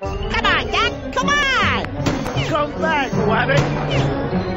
Come on, Jack. come on! Come back, Wabbit!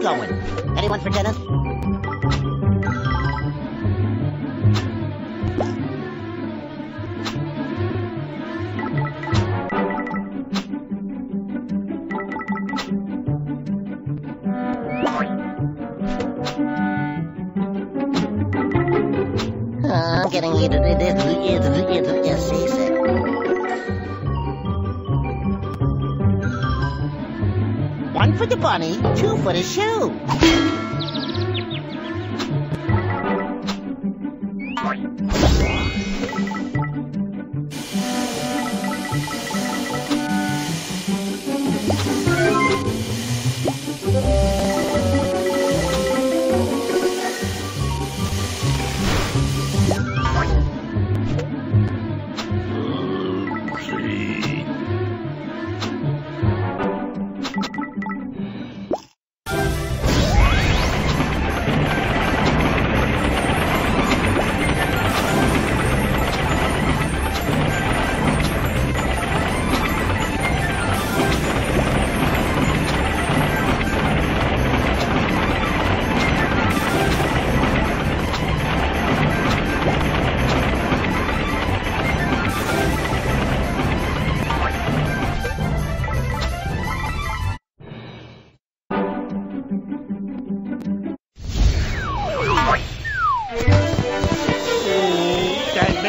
Going. Anyone for dinner? Uh, I'm getting it. Yes, he said. One for the bunny, two for the shoe.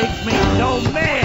Makes me so mad.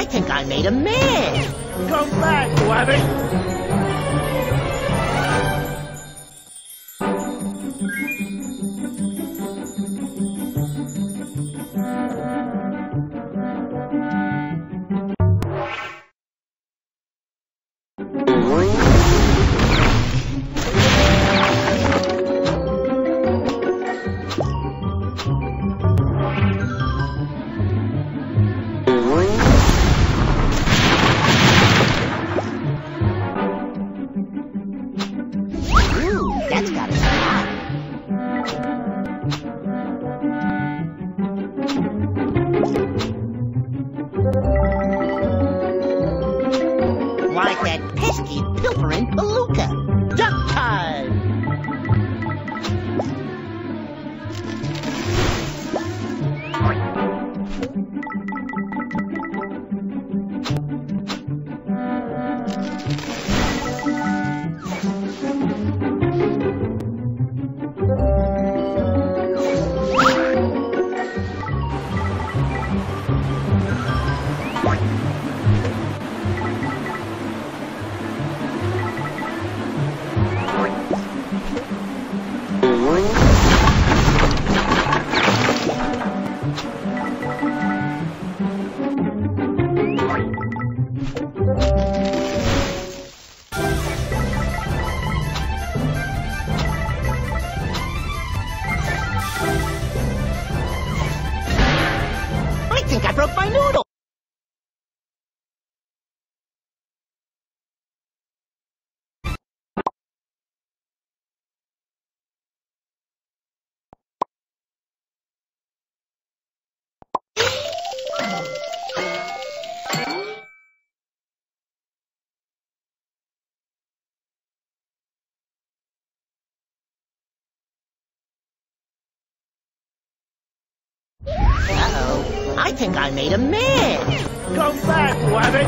I think I made a man. Come back, Wabbit! up my noodle. I think I made a man. Come back, Wabbit!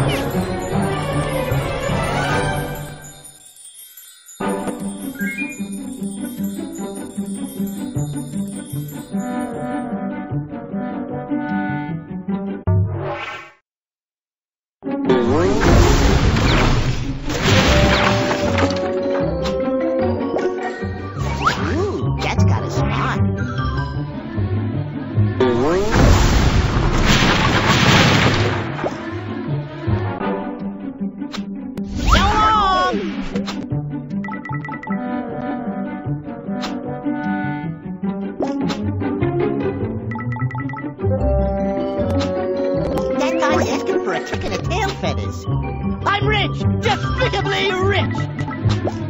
Ooh, that's got a spot. A chicken the tail feathers. I'm rich! Despicably rich!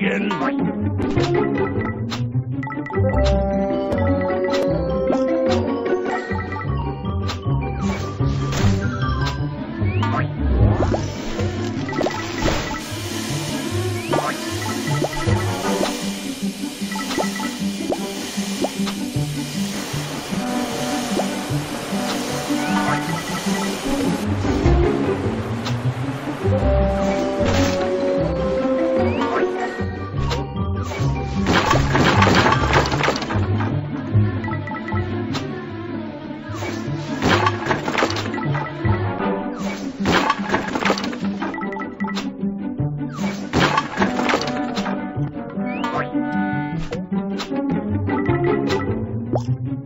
Your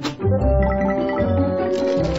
thank you